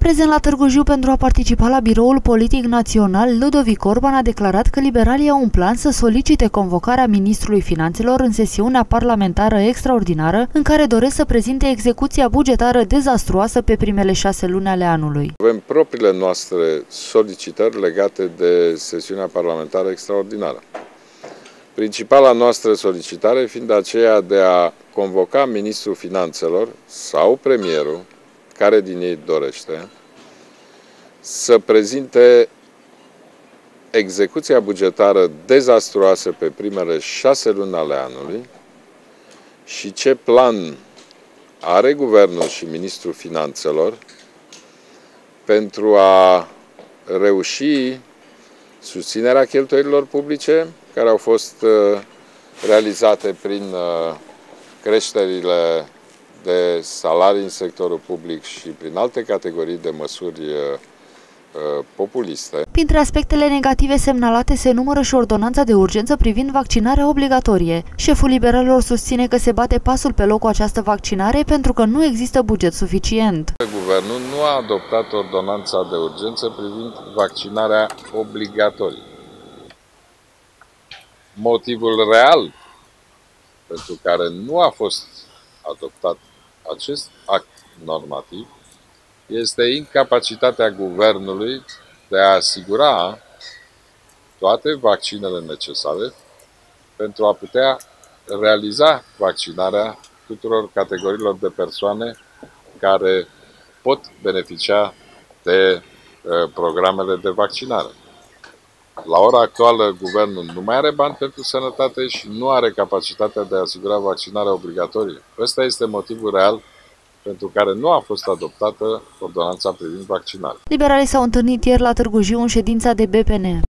Prezent la Târgu Jiu pentru a participa la biroul politic național, Ludovic Orban a declarat că liberalii au un plan să solicite convocarea ministrului finanțelor în sesiunea parlamentară extraordinară în care doresc să prezinte execuția bugetară dezastruoasă pe primele șase luni ale anului. Avem propriile noastre solicitări legate de sesiunea parlamentară extraordinară. Principala noastră solicitare fiind aceea de a convoca ministrul finanțelor sau premierul care din ei dorește, să prezinte execuția bugetară dezastruoasă pe primele șase luni ale anului și ce plan are Guvernul și Ministrul Finanțelor pentru a reuși susținerea cheltuielilor publice care au fost uh, realizate prin uh, creșterile de salarii în sectorul public și prin alte categorii de măsuri uh, uh, populiste. Printre aspectele negative semnalate se numără și ordonanța de urgență privind vaccinarea obligatorie. Șeful liberalilor susține că se bate pasul pe loc cu această vaccinare pentru că nu există buget suficient. Guvernul nu a adoptat ordonanța de urgență privind vaccinarea obligatorie. Motivul real pentru care nu a fost adoptat acest act normativ este incapacitatea guvernului de a asigura toate vaccinele necesare pentru a putea realiza vaccinarea tuturor categoriilor de persoane care pot beneficia de uh, programele de vaccinare. La ora actuală, guvernul nu mai are bani pentru sănătate și nu are capacitatea de a asigura vaccinarea obligatorie. Ăsta este motivul real pentru care nu a fost adoptată ordonanța privind vaccinarea. Liberalii s-au întâlnit ieri la Târgu Jiu în ședința de BPN.